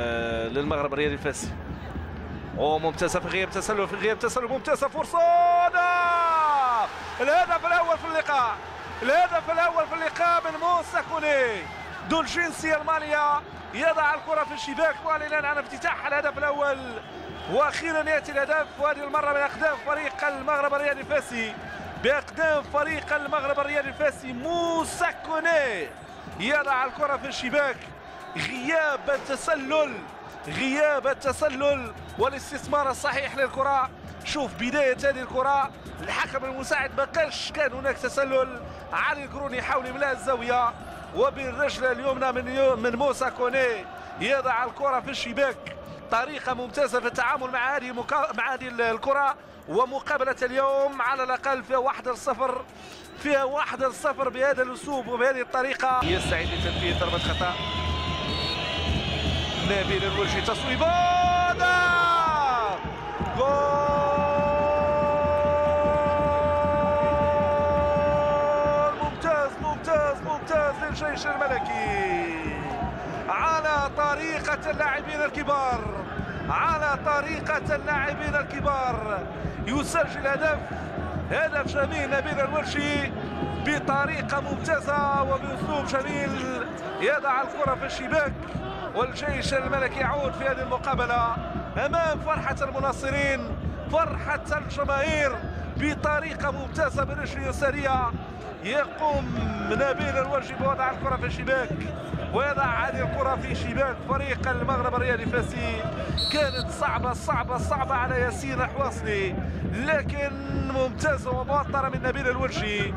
آه، للمغرب الرياضي الفاسي. وممتازه في غياب تسلل في غياب تسلل ممتازة فرصة. نعم! الهدف الأول في اللقاء. الهدف الأول في اللقاء من موسى كوني. ذو الجنسيه الماليه يضع الكرة في الشباك والإعلان عن افتتاح الهدف الأول. وأخيرا يأتي الهدف. وهذه المرة من أقدام فريق المغرب الرياضي الفاسي. بأقدام فريق المغرب الرياضي الفاسي موسى كوني. يضع الكرة في الشباك. غياب التسلل غياب التسلل والاستثمار الصحيح للكرة. شوف بداية هذه الكرة الحكم المساعد ما قالش كان هناك تسلل. علي الكروني يحاول إملاء الزاوية. وبالرجل اليمنى من من موسى كوني. يضع الكرة في الشباك. طريقة ممتازة في التعامل مع هذه مكا... مع هذه الكرة. ومقابلة اليوم على الأقل فيها واحد الصفر فيها واحد الصفر بهذا الأسلوب وبهذه الطريقة. يستعيد لتنفيذ ضربة خطأ. نبيل الوجهي تصويبه جول! ممتاز ممتاز ممتاز للجيش الملكي. على طريقة اللاعبين الكبار على طريقة اللاعبين الكبار. يسجل هدف هدف جميل نبيل الورشي بطريقة ممتازة وبأسلوب جميل. يضع الكرة في الشباك والجيش الملكي يعود في هذه المقابلة أمام فرحة المناصرين فرحة الجماهير بطريقة ممتازة برجل يسارية يقوم نبيل الوجه بوضع الكرة في الشباك ويضع هذه الكرة في شباك فريق المغرب الرياضي الفاسي. كانت صعبة صعبة صعبة على ياسين حواصلي لكن ممتازة وموطرة من نبيل الوجهي